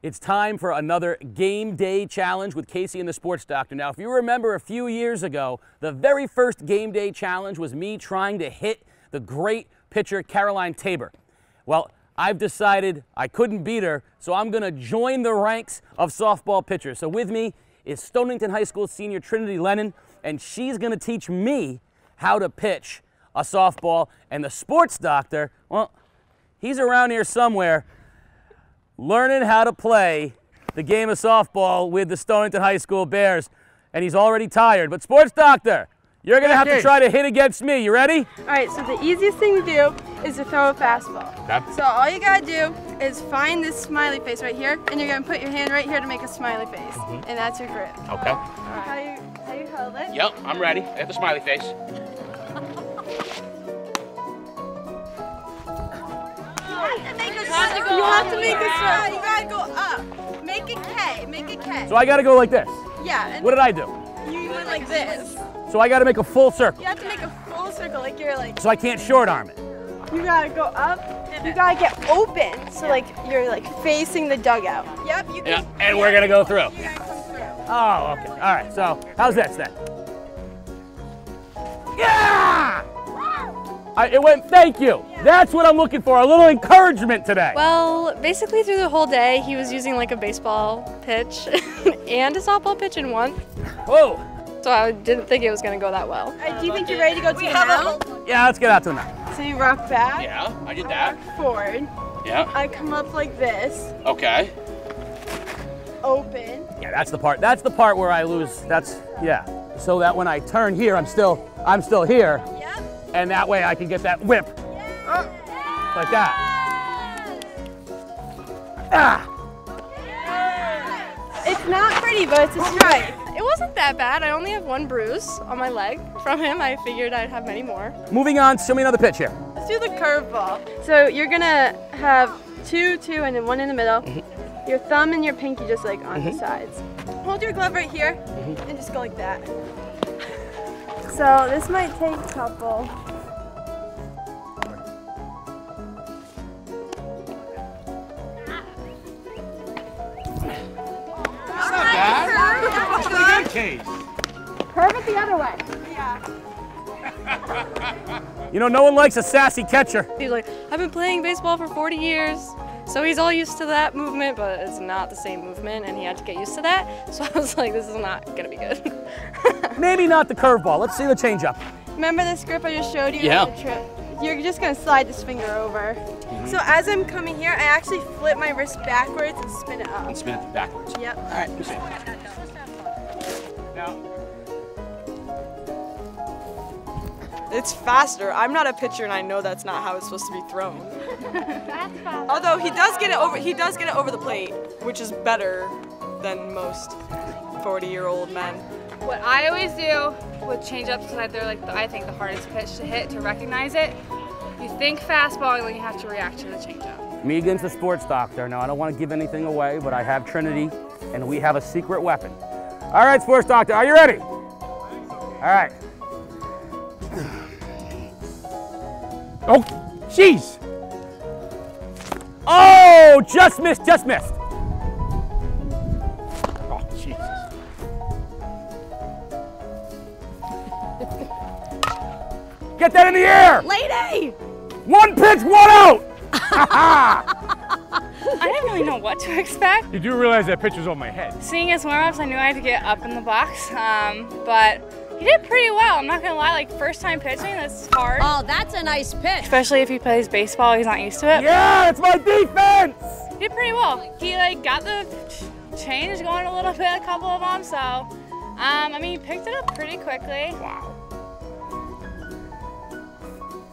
It's time for another game day challenge with Casey and the Sports Doctor. Now, if you remember a few years ago, the very first game day challenge was me trying to hit the great pitcher Caroline Tabor. Well, I've decided I couldn't beat her, so I'm going to join the ranks of softball pitchers. So with me is Stonington High School senior Trinity Lennon, and she's going to teach me how to pitch a softball. And the Sports Doctor, well, he's around here somewhere learning how to play the game of softball with the Stonington High School Bears, and he's already tired. But Sports Doctor, you're gonna have to try to hit against me. You ready? All right, so the easiest thing to do is to throw a fastball. Okay. So all you gotta do is find this smiley face right here, and you're gonna put your hand right here to make a smiley face, mm-hmm. and that's your grip. Okay. How you, how you hold it? Yep, I'm ready. I have the smiley face. You have to make a smile. You gotta go up. Make a K. Make a K. So I gotta go like this. yeah, and What did I do? you went like this. So I gotta make a full circle. You have to make a full circle, like you're like. So I can't short arm it. You gotta go up. You gotta get open, so like you're like facing the dugout. Yep. You can. Yeah, and we're gonna go through. You gotta come through. Oh, okay. All right. So how's this then? Yeah! I, it went. Thank you. That's what I'm looking for. A little encouragement today. Well, basically through the whole day, he was using like a baseball pitch and a softball pitch in one. Whoa. So I didn't think it was gonna go that well. All right, do you think you're ready to go to the mound? Yeah, let's get out to the mound. So you rock back. Yeah, I did that. Rock forward. Yeah. I come up like this. Okay. Open. Yeah, that's the part. That's the part where I lose. That's yeah. So that when I turn here, I'm still I'm still here, Yep. And that way I can get that whip like that. Ah! It's not pretty, but it's a strike. It wasn't that bad. I only have one bruise on my leg from him. I figured I'd have many more. Moving on. Show me another pitch here. Let's do the curveball. So you're gonna have two, two, and then one in the middle. Mm-hmm. Your thumb and your pinky just like on the mm-hmm. sides. Hold your glove right here mm-hmm. and just go like that. So this might take a couple. Perfect the other way. Yeah. you know, no one likes a sassy catcher. He's like, I've been playing baseball for 40 years. So he's all used to that movement, but it's not the same movement, and he had to get used to that. So I was like, this is not gonna be good. Maybe not the curveball. Let's see the changeup. Remember this grip I just showed you? Yeah. Trip. You're just gonna slide this finger over. Mm-hmm. So as I'm coming here, I actually flip my wrist backwards and spin it up. And spin it backwards. Yep. All right. let me see. Now, It's faster. I'm not a pitcher, and I know that's not how it's supposed to be thrown. Although he does get it over, he does get it over the plate, which is better than most 40-year-old men. What I always do with changeups, because they're like the, I think the hardest pitch to hit to recognize it. You think fastball, and then you have to react to the changeup. me against the sports doctor. Now, I don't want to give anything away, but I have Trinity, and we have a secret weapon. All right, sports doctor, are you ready? All right. Oh, jeez. Oh, just missed, just missed. Get that in the air. Lady! One pitch, one out. I didn't really know what to expect. You do realize that pitch was on my head. Seeing his warm-ups, I knew I had to get up in the box, um, but he did pretty well. I'm not gonna lie, like first time pitching, that's hard. Oh, that's a nice pitch. Especially if he plays baseball, he's not used to it. Yeah, it's my defense. He did pretty well. He like got the change going a little bit, a couple of them. So, um, I mean, he picked it up pretty quickly. Wow.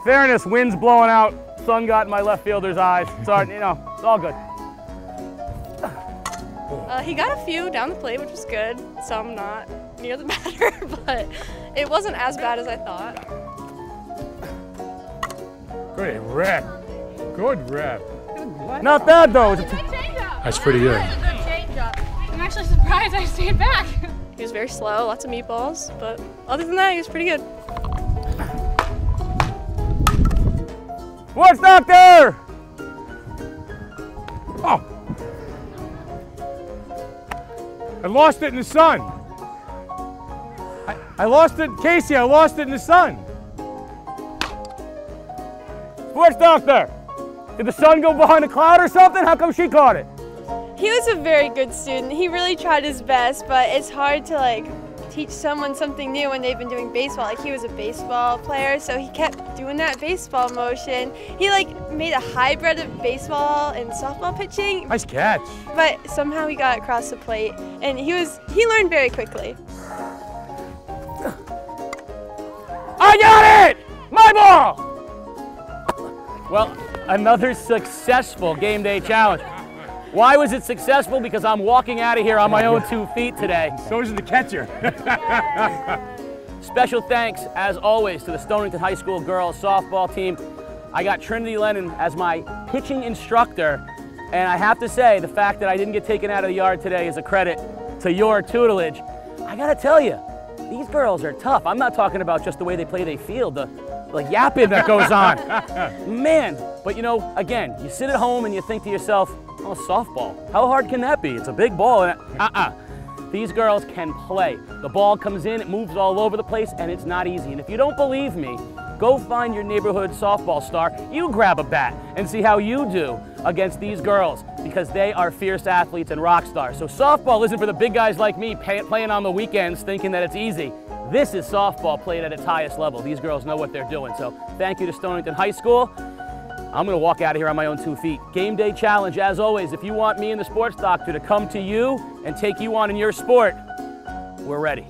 Fairness, wind's blowing out. Sun got in my left fielder's eyes. Sorry, you know, it's all good. Uh, he got a few down the plate, which was good. Some not near the batter, but it wasn't as bad as I thought. Good rep. Good rep. Not bad though. It's a- That's pretty good. I'm actually surprised I stayed back. He was very slow, lots of meatballs, but other than that, he was pretty good. What's doctor? Oh, I lost it in the sun. I, I lost it, Casey, I lost it in the sun. What's Sports doctor, did the sun go behind a cloud or something? How come she caught it? He was a very good student. He really tried his best, but it's hard to like teach someone something new when they've been doing baseball. Like he was a baseball player, so he kept doing that baseball motion. He like made a hybrid of baseball and softball pitching, Nice catch. but somehow he got across the plate and he was he learned very quickly. I got it! My ball! Well, another successful game day challenge. Why was it successful? Because I'm walking out of here on my own two feet today. So is the catcher. Special thanks, as always, to the Stonington High School girls softball team. I got Trinity Lennon as my pitching instructor, and I have to say, the fact that I didn't get taken out of the yard today is a credit to your tutelage. I gotta tell you, these girls are tough. I'm not talking about just the way they play they field, the, the yapping that goes on. Man, but you know, again, you sit at home and you think to yourself, oh, softball, how hard can that be? It's a big ball. And uh-uh. These girls can play. The ball comes in, it moves all over the place, and it's not easy. And if you don't believe me, go find your neighborhood softball star. You grab a bat and see how you do against these girls because they are fierce athletes and rock stars. So softball isn't for the big guys like me pay, playing on the weekends thinking that it's easy. This is softball played at its highest level. These girls know what they're doing. So thank you to Stonington High School. I'm gonna walk out of here on my own two feet. Game day challenge, as always. If you want me and the sports doctor to come to you and take you on in your sport, we're ready.